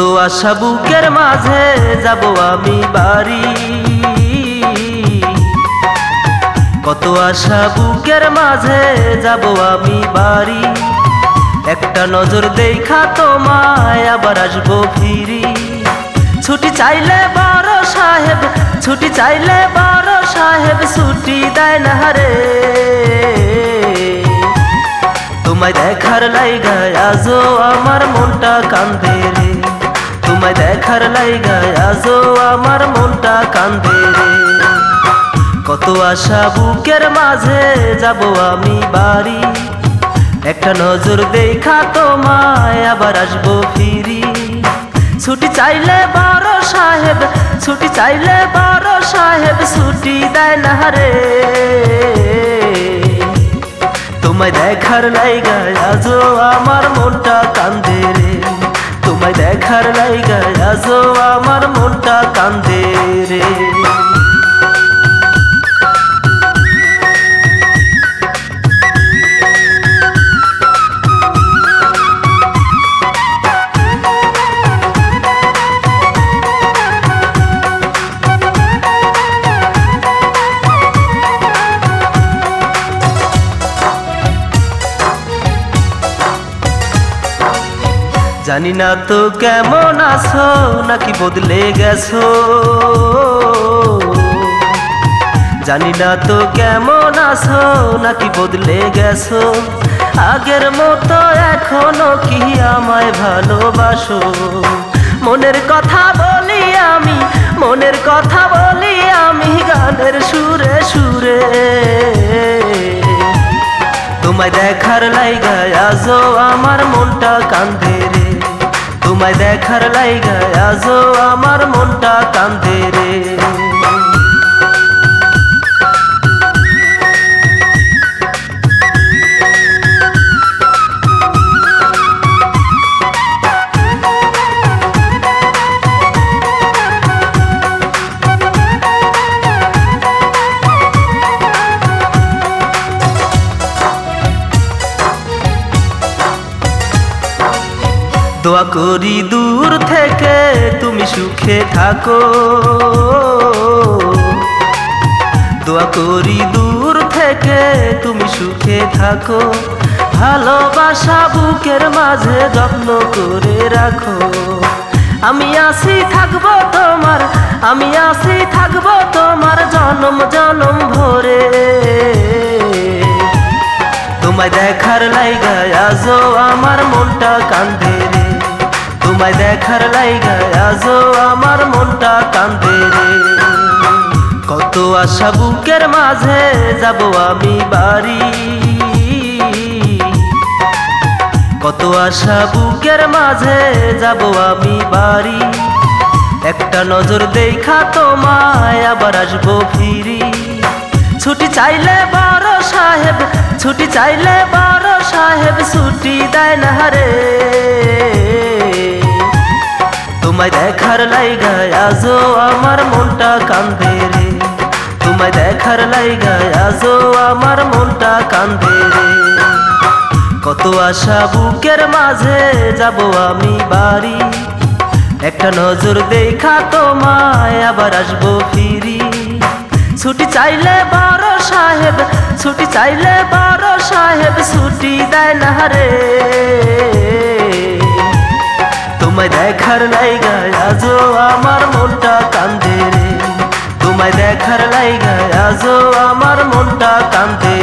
আশা বুকের মাঝে যাব আমি বাড়ি। কত আশা বুকের মাঝে যাব আমি বাড়ি। একটা নজর দেখা তোমায়, আবার আসব ফিরি। ছুটি চাইলে বড় সাহেব, ছুটি চাইলে বড় সাহেব, ছুটি দেয় না রে তোমায় দেখার লাইগায় আজও আমার মনটা কান্দে রে। তোমায় দেখার লাইগায় আজও আমার মনটা কান্দে রে। কত আশা বুকের মাঝে যাব আমি বাড়ি। একটা নজর দেখা তোমায়, আবার আসব ফিরি। ছুটি চাইলে বড় সাহেব, ছুটি চাইলে বড় সাহেব, ছুটি দেয় না রে। তোমায় দেখার লাইগায় আজও আমার মনটা কান্দে দেখার লাইগায় আজও আমার মনটা কান্দে রে জানি না তো কেমন আছো, নাকি বদলে গেছো? জানি না তো কেমন আছো, নাকি বদলে গেছো? আগের মতো এখনও কি আমায় ভালোবাসো? মনের কথা বলি আমি, মনের কথা বলি আমি গানের সুরে সুরে। তোমায় দেখার লাইগায় আজও আমার মনটা কান্দে রে। তোমায় দেখার লাইগায় আজও আমার মনটা কান্দে রে। দোয়া করি দূর থেকে তুমি সুখে থাকো। দোয়া করি দূর থেকে তুমি সুখে থাকো। ভালোবাসা বুকের মাঝে যত্ন করে রাখো। আমি আসি থাকব তোমার, আমি আসি থাকব তোমার জনম জনম ভরে। তোমায় দেখার লাইগায় আজও আমার মনটা তোমায় দেখার লাইগায় আজও আমার মনটা কান্দে রে। কত আশা বুকের মাঝে যাব আমি বাড়ি। কত আশা বুকের মাঝে যাব আমি বাড়ি। একটা নজর দেখা তোমায়, আবার আসব ফিরি। ছুটি চাইলে বড় সাহেব, ছুটি চাইলে বড় সাহেব, ছুটি দেয় না রে। তোমায় দেখার লাইগায় আজও আমার মনটা কান্দে রে। তোমায় দেখার লাইগায় আজও আমার মনটা কান্দে রে। কত আশা বুকের মাঝে যাব আমি বাড়ি। একটা নজর দেখা তোমায়, আবার আসব ফিরি। ছুটি চাইলে বড় সাহেব, ছুটি চাইলে বড় সাহেব, ছুটি দেয় না রে। তোমায় দেখার লাইগা, আজও আমার মনটা কান্দে রে। তোমায় দেখার লাইগা, আজও আমার মনটা কান্দে